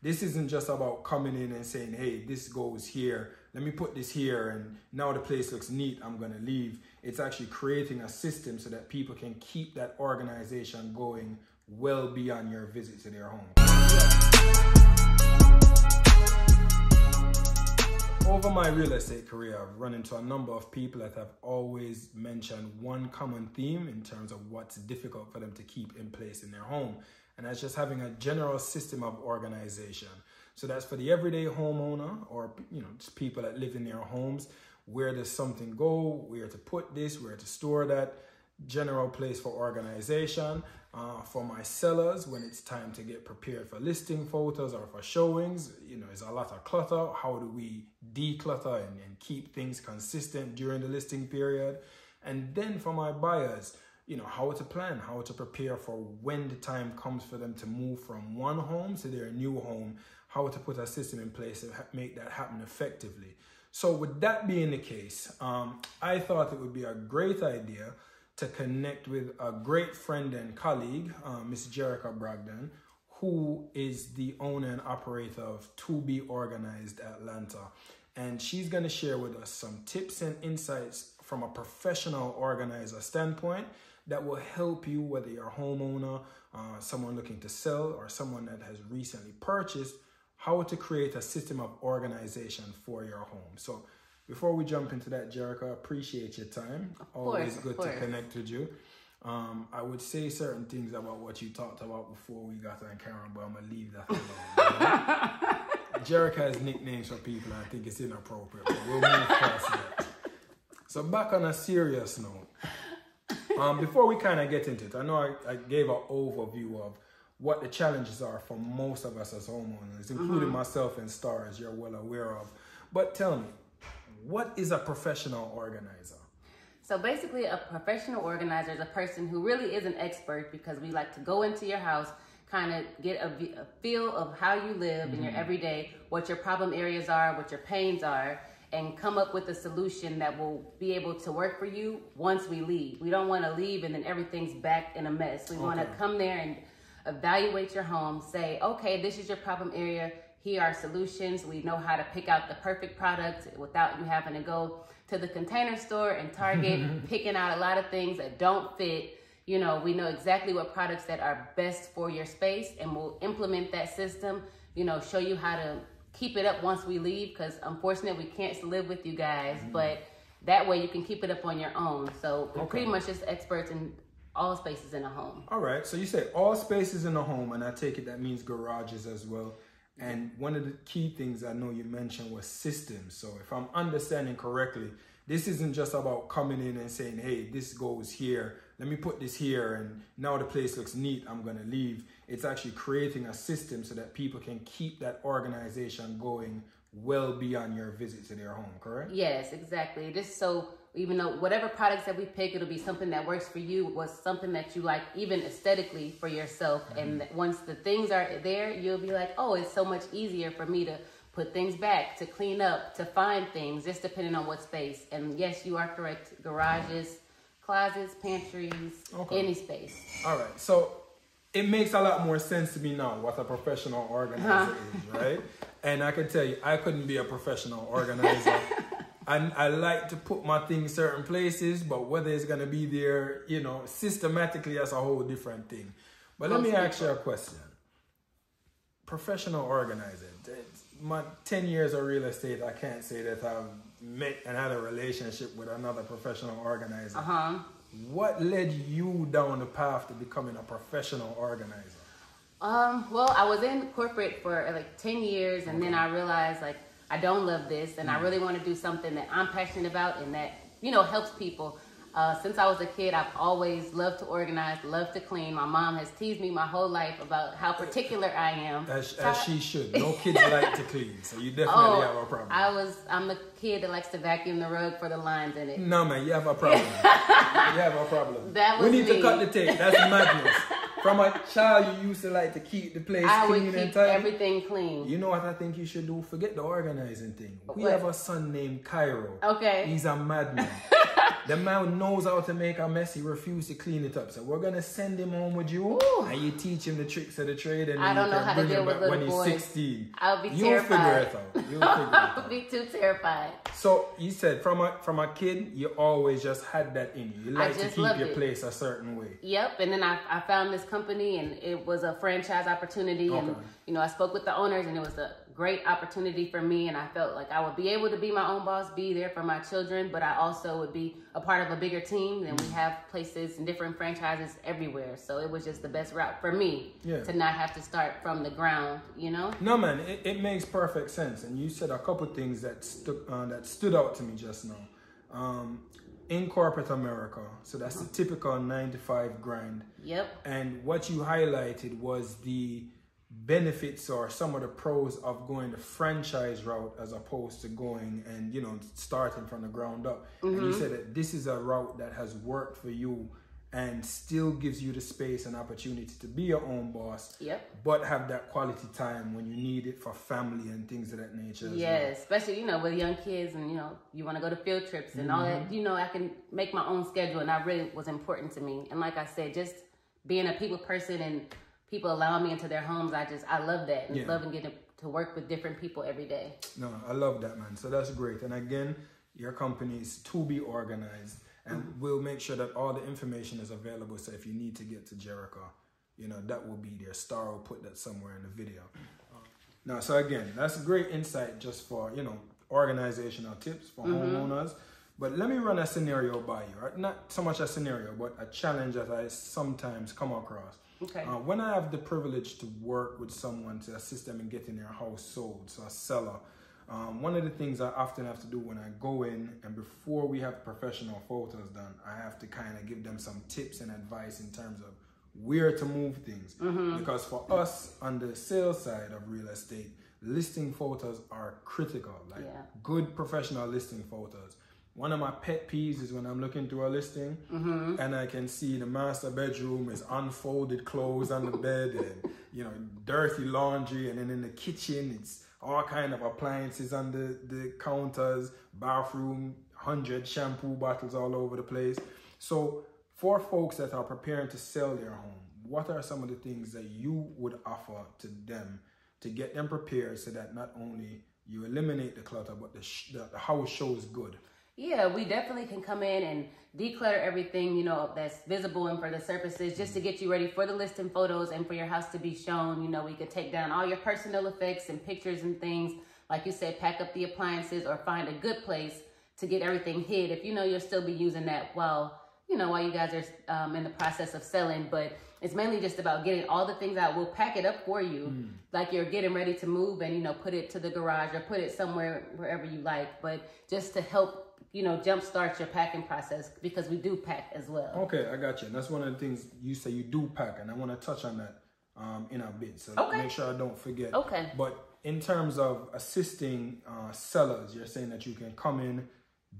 This isn't just about coming in and saying, hey, this goes here. Let me put this here and now the place looks neat. I'm going to leave. It's actually creating a system so that people can keep that organization going well beyond your visit to their home. Over my real estate career, I've run into a number of people that have always mentioned one common theme in terms of what's difficult for them to keep in place in their home. And that's just having a general system of organization. So that's for the everyday homeowner or you know just people that live in their homes. Where does something go? Where to put this? Where to store that? General place for organization. Uh, for my sellers, when it's time to get prepared for listing photos or for showings, you know, there's a lot of clutter. How do we declutter and, and keep things consistent during the listing period? And then for my buyers, you know, how to plan, how to prepare for when the time comes for them to move from one home to their new home, how to put a system in place to make that happen effectively. So with that being the case, um, I thought it would be a great idea to connect with a great friend and colleague, uh, Miss Gerica Brogden, who is the owner and operator of To Be Organized Atlanta. And she's going to share with us some tips and insights from a professional organizer standpoint that will help you, whether you're a homeowner, uh, someone looking to sell, or someone that has recently purchased, how to create a system of organization for your home. So before we jump into that, Gerica, appreciate your time. Of Always course, good to connect with you. Um, I would say certain things about what you talked about before we got on camera, but I'm gonna leave that alone. Gerica has nicknames for people, and I think it's inappropriate. But we'll move past that. So back on a serious note, um, before we kind of get into it, I know I, I gave an overview of what the challenges are for most of us as homeowners, including myself and Star, as you're well aware of. But tell me, what is a professional organizer? So basically, a professional organizer is a person who really is an expert because we like to go into your house, kind of get a feel of how you live in your everyday, what your problem areas are, what your pains are, and come up with a solution that will be able to work for you once we leave. We don't want to leave and then everything's back in a mess. We want to come there and evaluate your home, say, okay, this is your problem area. Here are solutions. We know how to pick out the perfect product without you having to go to the container store and Target picking out a lot of things that don't fit. You know, we know exactly what products that are best for your space and we'll implement that system, you know, show you how to keep it up once we leave because unfortunately we can't live with you guys, mm-hmm. but that way you can keep it up on your own. So we're Okay. pretty much just experts in all spaces in a home. All right, so you say all spaces in the home, and I take it that means garages as well. And one of the key things I know you mentioned was systems. So if I'm understanding correctly, this isn't just about coming in and saying, hey, this goes here, let me put this here, and now the place looks neat, I'm gonna leave. It's actually creating a system so that people can keep that organization going well beyond your visit to their home, correct? Yes, exactly. Just so even though whatever products that we pick, it'll be something that works for you, was something that you like, even aesthetically for yourself. Mm-hmm. And once the things are there, you'll be like, oh, it's so much easier for me to put things back, to clean up, to find things, just depending on what space. And yes, you are correct. Garages, closets, pantries, Okay. any space. All right, so it makes a lot more sense to me now what a professional organizer uh-huh. is, right? And I can tell you, I couldn't be a professional organizer. and I like to put my things certain places, but whether it's gonna be there, you know, systematically, that's a whole different thing. But let me Most ask you a question. Professional organizer. My ten years of real estate, I can't say that I've met and had a relationship with another professional organizer. Uh huh. What led you down the path to becoming a professional organizer? Um, well, I was in corporate for uh, like 10 years and then I realized like I don't love this and I really want to do something that I'm passionate about and that, you know, helps people. Uh, since I was a kid, I've always loved to organize, loved to clean. My mom has teased me my whole life about how particular I am. As, So as I- she should. No kids like to clean, so you definitely have a problem. Oh, I was, I'm the kid that likes to vacuum the rug for the lines in it. no, man, you have a problem. you have a problem. That we was need to cut the tape. That's madness. From a child, you used to like to keep the place I would clean and keep tidy. everything clean. You know what I think you should do? Forget the organizing thing. We What? have a son named Cairo. Okay. He's a madman. the man knows how to make a mess. He refuses to clean it up. So we're gonna send him home with you, Ooh. and you teach him the tricks of the trade. And I don't know how to deal with little when boys. he's 16. I'll be You'll terrified. figure it out. You'll figure it out. would be too terrified. So you said from a from a kid, you always just had that in you. You like to keep your it. place a certain way. Yep, and then I, I found this company and it was a franchise opportunity and you know I spoke with the owners and it was a great opportunity for me and I felt like I would be able to be my own boss, be there for my children, but I also would be a part of a bigger team and we have places and different franchises everywhere. So it was just the best route for me Yeah. to not have to start from the ground, you know? No man, it, it makes perfect sense. And you said a couple things that stuck uh, that stood out to me just now. Um, in corporate America, so that's the uh-huh. typical nine to five grind. Yep. And what you highlighted was the benefits or some of the pros of going the franchise route as opposed to going and you know starting from the ground up. And you mm-hmm. said that this is a route that has worked for you and still gives you the space and opportunity to be your own boss Yep. but have that quality time when you need it for family and things of that nature. as well. Yes, especially you know with young kids and you know you want to go to field trips and all Mm-hmm. that. You know I can make my own schedule and that really was important to me. And like I said, just being a people person and people allowing me into their homes, I just I love that and Yeah. loving getting to work with different people every day. No, I love that, man. So that's great. And again, your company is to be organized, we'll make sure that all the information is available. So if you need to get to Gerica, you know that will be there. Star will put that somewhere in the video. Now, so again, that's great insight just for you know organizational tips for homeowners. But let me run a scenario by you. Right? Not so much a scenario, but a challenge that I sometimes come across. Okay. Uh, when I have the privilege to work with someone to assist them in getting their house sold, so a seller, um, one of the things I often have to do when I go in and before we have professional photos done, I have to kind of give them some tips and advice in terms of where to move things. Because for us on the sales side of real estate, listing photos are critical. Like Yeah. good professional listing photos. One of my pet peeves is when I'm looking through a listing and I can see the master bedroom is unfolded clothes on the bed and you know dirty laundry and then in the kitchen it's all kind of appliances on the, the counters, bathroom, hundred shampoo bottles all over the place. So for folks that are preparing to sell their home, what are some of the things that you would offer to them to get them prepared so that not only you eliminate the clutter, but the, the house shows good? Yeah, we definitely can come in and declutter everything, you know, that's visible and for the surfaces just to get you ready for the listing photos and for your house to be shown. You know, we could take down all your personal effects and pictures and things. Like you said, pack up the appliances or find a good place to get everything hid. If you know you'll still be using that while, you know, while you guys are um, in the process of selling. But it's mainly just about getting all the things out. We'll pack it up for you, like you're getting ready to move and, you know, put it to the garage or put it somewhere wherever you like. But just to help you know, jumpstart your packing process because we do pack as well. Okay, I got you. And that's one of the things you say you do pack, and I want to touch on that um, in a bit. So Okay. make sure I don't forget. Okay. But in terms of assisting uh, sellers, you're saying that you can come in,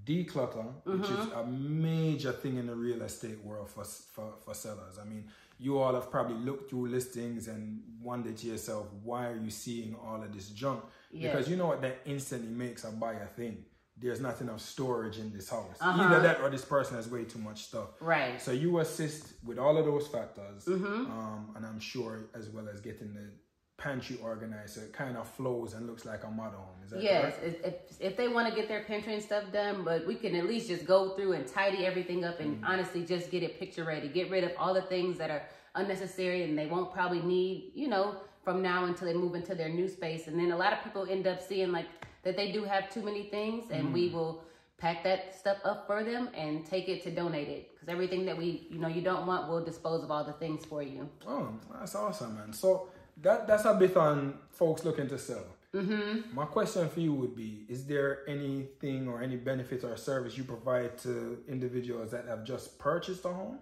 declutter, which is Mm-hmm. a major thing in the real estate world for, for, for sellers. I mean, you all have probably looked through listings and wondered to yourself, why are you seeing all of this junk? Yes. Because you know what that instantly makes a buyer think. There's not enough storage in this house. Uh-huh. Either that or this person has way too much stuff. Right. So you assist with all of those factors, um, and I'm sure as well as getting the pantry organized so it kind of flows and looks like a model home. Is that Yes, correct? if, if, if they want to get their pantry and stuff done, but we can at least just go through and tidy everything up and honestly just get it picture ready. Get rid of all the things that are unnecessary and they won't probably need, you know, from now until they move into their new space. And then a lot of people end up seeing like that they do have too many things and we will pack that stuff up for them and take it to donate it because everything that we you know you don't want we'll dispose of all the things for you Oh, that's awesome, man. So that that's a bit on folks looking to sell. Mm-hmm. My question for you would be: Is there anything or any benefits or service you provide to individuals that have just purchased a home?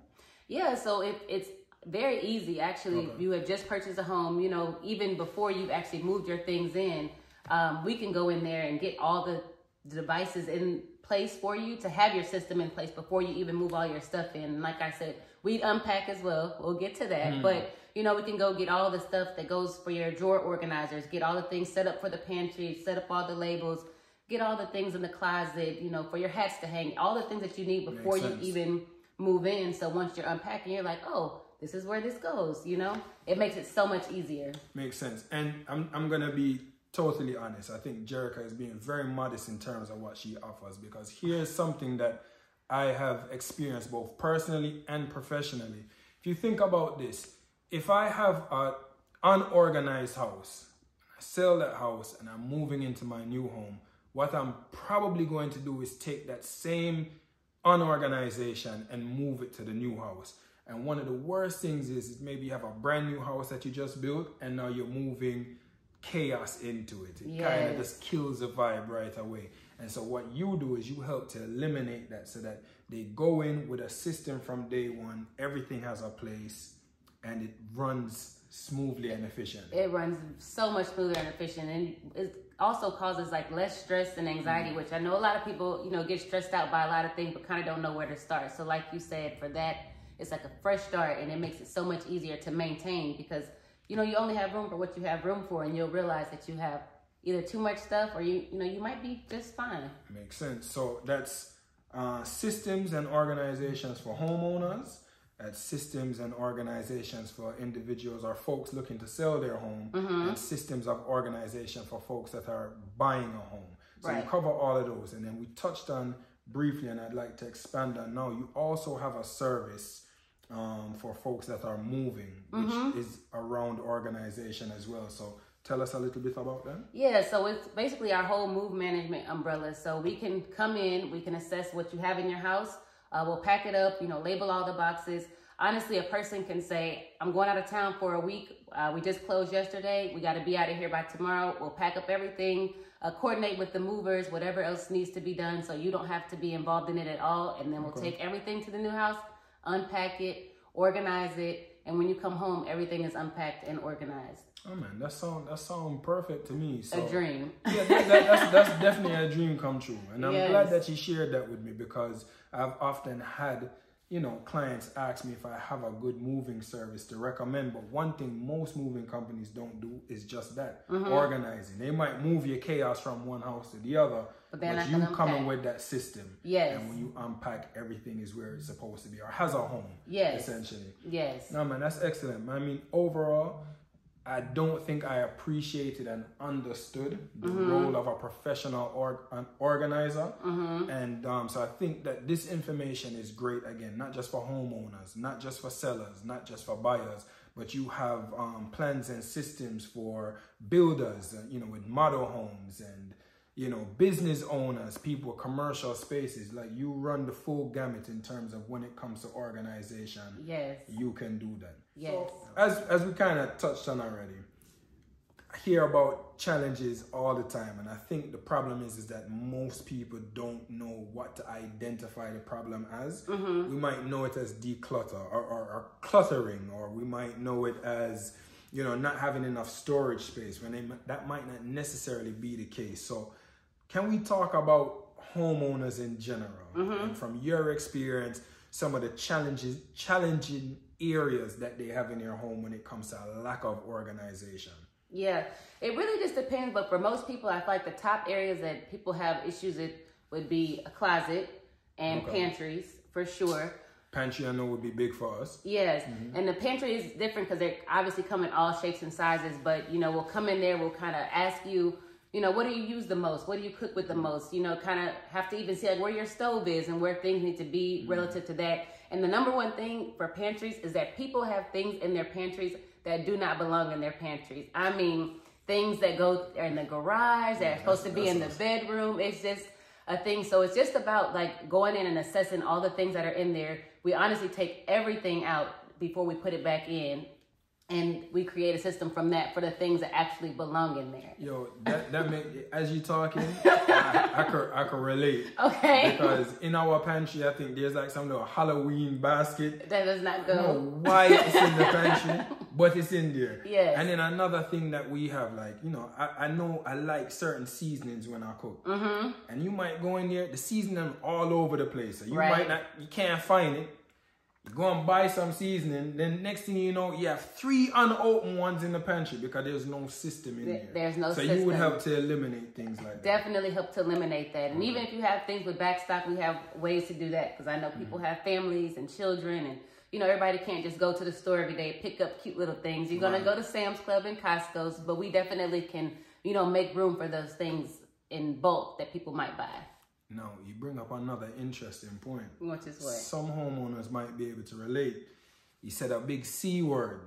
Yeah, so it, it's very easy. Actually, if you have just purchased a home, you know, even before you've actually moved your things in, um, we can go in there and get all the devices in place for you to have your system in place before you even move all your stuff in. And like I said, we unpack as well. We'll get to that. Mm. But you know, we can go get all the stuff that goes for your drawer organizers, get all the things set up for the pantry, set up all the labels, get all the things in the closet, you know, for your hats to hang, all the things that you need before you even move in. So once you're unpacking, you're like, oh, this is where this goes, you know? It makes it so much easier. Makes sense. And I'm, I'm going to be totally honest. I think Gerica is being very modest in terms of what she offers because here's something that I have experienced both personally and professionally. If you think about this, if I have an unorganized house, I sell that house and I'm moving into my new home, what I'm probably going to do is take that same unorganization and move it to the new house. And one of the worst things is, is maybe you have a brand new house that you just built and now you're moving chaos into it. It yes. kind of just kills the vibe right away. And so what you do is you help to eliminate that so that they go in with a system from day one, everything has a place, and it runs smoothly and efficiently. It runs so much smoother and efficient, and it also causes like less stress and anxiety, mm-hmm. which I know a lot of people, you know, get stressed out by a lot of things, but kind of don't know where to start. So, like you said, for that, it's like a fresh start, and it makes it so much easier to maintain because you know you only have room for what you have room for, and you'll realize that you have either too much stuff or you you know you might be just fine. Makes sense. So that's uh, systems and organizations for homeowners at systems and organizations for individuals or folks looking to sell their home mm-hmm. and systems of organization for folks that are buying a home. So right. you cover all of those. And then we touched on briefly, and I'd like to expand on now. You also have a service um, for folks that are moving, which mm-hmm. is around organization as well. So tell us a little bit about that. Yeah, so it's basically our whole move management umbrella. So we can come in, we can assess what you have in your house uh, we'll pack it up, you know, label all the boxes. Honestly, a person can say, I'm going out of town for a week. Uh, we just closed yesterday. We got to be out of here by tomorrow. We'll pack up everything, uh, coordinate with the movers, whatever else needs to be done so you don't have to be involved in it at all. And then we'll okay. take everything to the new house, unpack it, organize it. And when you come home, everything is unpacked and organized. Oh man, that sound that sound perfect to me. So, a dream. yeah, that, that, that's that's definitely a dream come true, and I'm yes. glad that you shared that with me because I've often had, you know, clients ask me if I have a good moving service to recommend. But one thing most moving companies don't do is just that mm-hmm. organizing. They might move your chaos from one house to the other, but, but you coming with that system. Yes. And when you unpack, everything is where it's supposed to be or has a home. Yes. Essentially. Yes. No, man, that's excellent. I mean, overall, I don't think I appreciated and understood the mm-hmm. role of a professional or an organizer. Mm-hmm. And um, so I think that this information is great again, not just for homeowners, not just for sellers, not just for buyers, but you have um, plans and systems for builders, you know, with model homes and you know, business owners, people, commercial spaces, like you run the full gamut in terms of when it comes to organization. Yes. You can do that. Yes. So, as as we kind of touched on already, I hear about challenges all the time, and I think the problem is is that most people don't know what to identify the problem as. Mm-hmm. We might know it as declutter or, or, or cluttering, or we might know it as you know not having enough storage space when they, that might not necessarily be the case. So can we talk about homeowners in general mm-hmm. and from your experience some of the challenges challenging areas that they have in their home when it comes to a lack of organization yeah it really just depends but for most people i feel like the top areas that people have issues with would be a closet and okay. pantries for sure pantry I know would be big for us. Yes, mm-hmm. and the pantry is different because they obviously come in all shapes and sizes. But you know, we'll come in there, we'll kind of ask you you know, what do you use the most? What do you cook with the most? You know, kind of have to even see like where your stove is and where things need to be mm-hmm. relative to that. And the number one thing for pantries is that people have things in their pantries that do not belong in their pantries. I mean, things that go in the garage that are supposed to be in the bedroom. It's just a thing. So it's just about like going in and assessing all the things that are in there. We honestly take everything out before we put it back in and we create a system from that for the things that actually belong in there. Yo, that that make as you talking, I, I could I could relate. Okay. Because in our pantry, I think there's like some little Halloween basket. That does not go. I know why it's in the pantry, but it's in there. Yeah. And then another thing that we have, like, you know, I, I know I like certain seasonings when I cook. Mm-hmm. And you might go in there, the seasoning all over the place. So you Right. might not, you can't find it. You go and buy some seasoning, then next thing you know, you have three unopened ones in the pantry because there's no system in There- there. there's no So you would system. help to eliminate things like that. definitely help to eliminate that. And even if you have things with backstock, we have ways to do that because I know people Mm-hmm. have families and children, and you know everybody can't just go to the store every day pick up cute little things. You're gonna go to Sam's Club and Costco's, but we definitely can you know make room for those things in bulk that people might buy. Now, you bring up another interesting point. Which is what? Some homeowners might be able to relate. You said a big C word,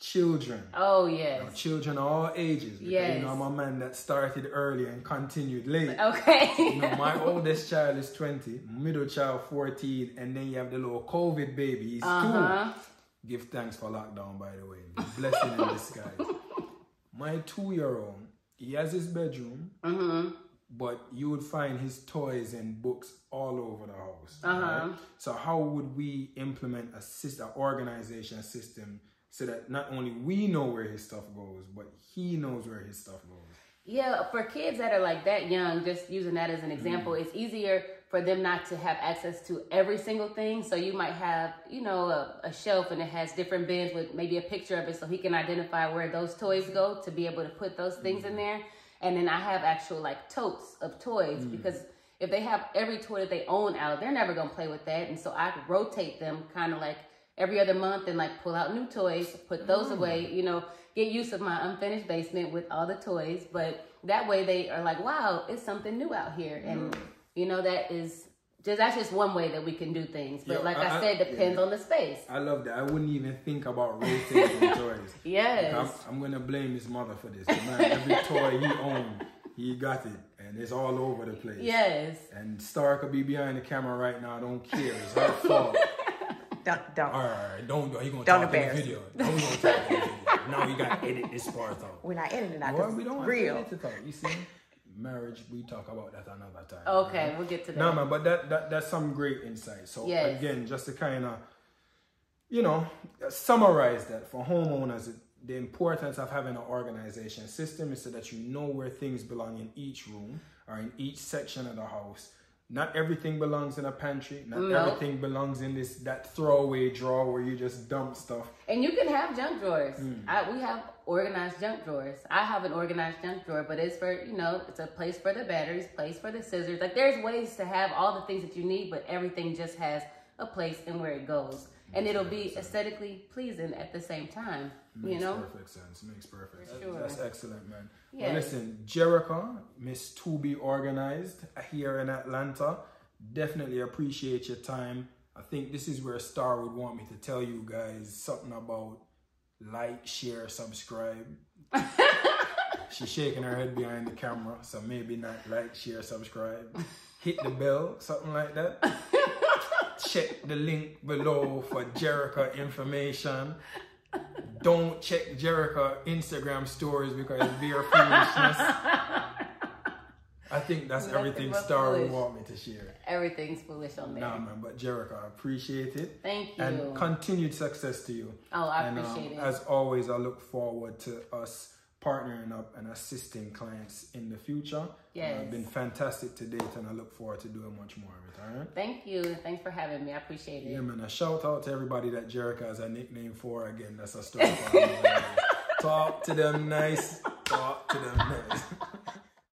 children. Oh yes. children of all ages. Because, Yes. You know, I'm a man that started early and continued late. Okay. You know, my oldest child is 20, middle child 14, and then you have the little COVID baby. He's Uh-huh. two. Give thanks for lockdown, by the way. Blessing in disguise. My two year old, he has his bedroom, Mm-hmm. But you would find his toys and books all over the house. Uh-huh. right? So how would we implement a system, organization system, so that not only we know where his stuff goes, but he knows where his stuff goes? Yeah, for kids that are like that young, just using that as an example, Mm. it's easier for them not to have access to every single thing. So you might have, you know, a, a shelf and it has different bins with maybe a picture of it so he can identify where those toys go to be able to put those things Mm. in there. And then I have actual like totes of toys Mm. because if they have every toy that they own out, they're never gonna play with that. And so I rotate them kind of like every other month and like pull out new toys, put those away, you know, get use of my unfinished basement with all the toys. But that way they are like, wow, it's something new out here. And you know, that is just that's just one way that we can do things. But Yeah, like I, I- I- said, depends yeah. on the space. I love that. I wouldn't even think about rotating toys. Yes. I'm, I'm gonna blame his mother for this. Man, every toy he owned, he got it, and it's all over the place. Yes. And Star could be behind the camera right now. Don't care. It's her fault. Don't don't. All right, don't do. You gonna Don't talk in the embarrass video? Don't we gonna talk in the video? Now you gotta edit this part though. We're not editing that. Well, This we don't want real. to edit it out. You see, marriage. We talk about that another time. Okay, we'll get to that. No, man, but that, that that's some great insight. So Yes. again, just to kind of, you know, summarize that for homeowners, the importance of having an organization system is so that you know where things belong in each room or in each section of the house. Not everything belongs in a pantry. Not No. everything belongs in this that throwaway drawer where you just dump stuff. And you can have junk drawers. Hmm. I, we have organized junk drawers. I have an organized junk drawer, but it's for, you know, it's a place for the batteries, place for the scissors. Like there's ways to have all the things that you need, but everything just has a place and where it goes. And it'll be aesthetically pleasing at the same time. You Makes know? perfect sense. Makes perfect sense. sure. That's excellent, man. Well, listen, Gerica, Miss To Be Organized here in Atlanta. Definitely appreciate your time. I think this is where Star would want me to tell you guys something about like, share, subscribe. She's shaking her head behind the camera, so maybe not like, share, subscribe. Hit the bell, something like that. Check the link below for Gerica information. Don't check Gerica Instagram stories because it's bare foolishness. I think that's Nothing everything Star foolish. want me to share. Everything's foolish on there. Nah, man, but Gerica, I appreciate it. Thank you. And continued success to you. Oh, I And, um, appreciate it. As always, I look forward to us partnering up and assisting clients in the future. Uh, Yes. Been fantastic to date, and I look forward to doing much more of it. All right. Thank you. Thanks for having me. I appreciate it. Yeah, man. A shout out to everybody that Gerica has a nickname for. Again, that's a story. for another day. Talk to them nice. Talk to them nice.